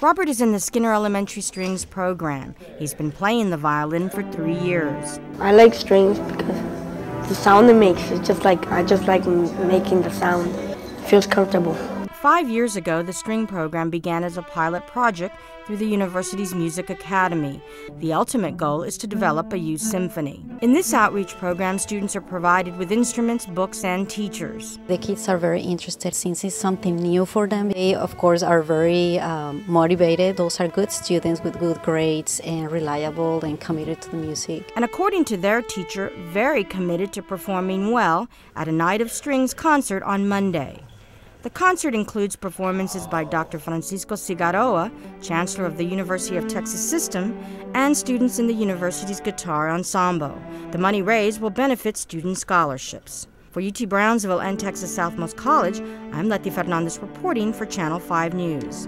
Robert is in the Skinner Elementary Strings program. He's been playing the violin for three years. I like strings because the sound it makes is just like I just like making the sound. It feels comfortable. Five years ago, the string program began as a pilot project through the university's Music Academy. The ultimate goal is to develop a youth symphony. In this outreach program, students are provided with instruments, books, and teachers. The kids are very interested since it's something new for them. They, of course, are very um, motivated. Those are good students with good grades and reliable and committed to the music. And according to their teacher, very committed to performing well at a Night of Strings concert on Monday. The concert includes performances by Dr. Francisco Cigarroa, Chancellor of the University of Texas System, and students in the university's guitar ensemble. The money raised will benefit student scholarships. For UT Brownsville and Texas Southmost College, I'm Letty Fernandez reporting for Channel 5 News.